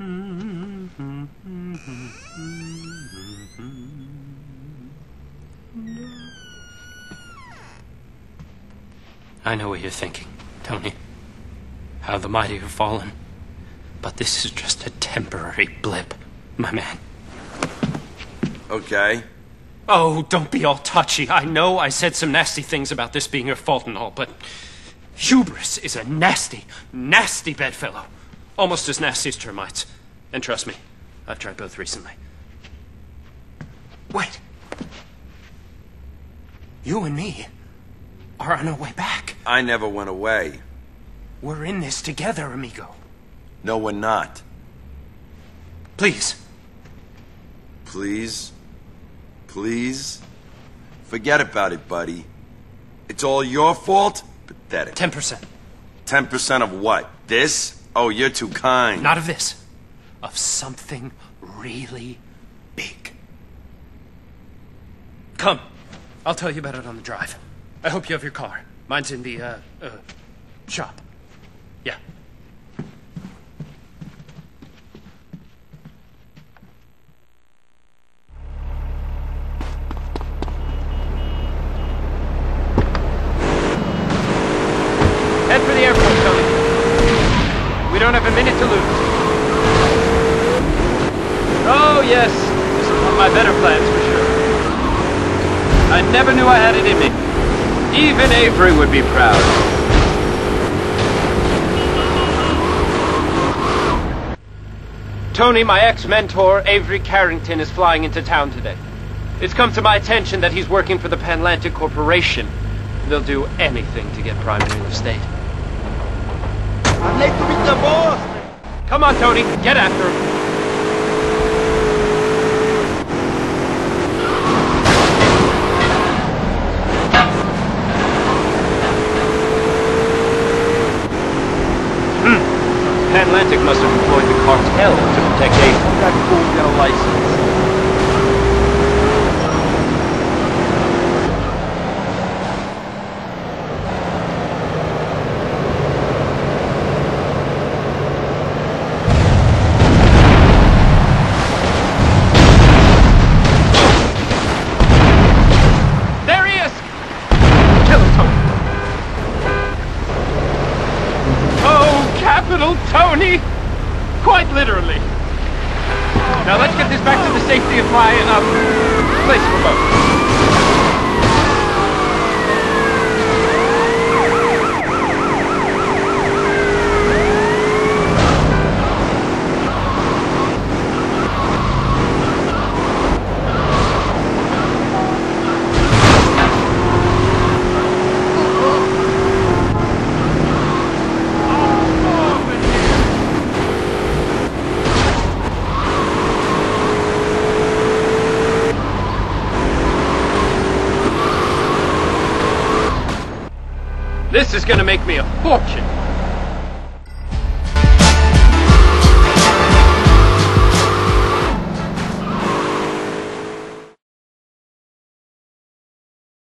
I know what you're thinking, Tony. How the mighty have fallen. But this is just a temporary blip, my man. Okay. Oh, don't be all touchy. I know I said some nasty things about this being your fault and all, but hubris is a nasty, nasty bedfellow. Almost as nasty as termites. And trust me, I've tried both recently. Wait. You and me are on our way back. I never went away. We're in this together, amigo. No, we're not. Please. Please? Please? Forget about it, buddy. It's all your fault? Pathetic. 10%. 10% of what? This? Oh, you're too kind. Not of this. Of something really big. Come. I'll tell you about it on the drive. I hope you have your car. Mine's in the, uh, uh, shop. Yeah. Head for the airport, Tony. We don't have a minute to lose. Oh, yes. This is one of my better plans, for sure. I never knew I had it in me. Even Avery would be proud. Tony, my ex-mentor, Avery Carrington, is flying into town today. It's come to my attention that he's working for the Panlantic Corporation. They'll do anything to get Prime in the state. I'm late to meet the boss! Come on, Tony, get after him. Hmm. Panlantic must have employed the cartel to protect Avery. That fool get a license. There he is! Kill him, Tony. Oh, Tony! Quite literally. Now let's get this back to the safety of my, um, place for abode. This is gonna make me a fortune.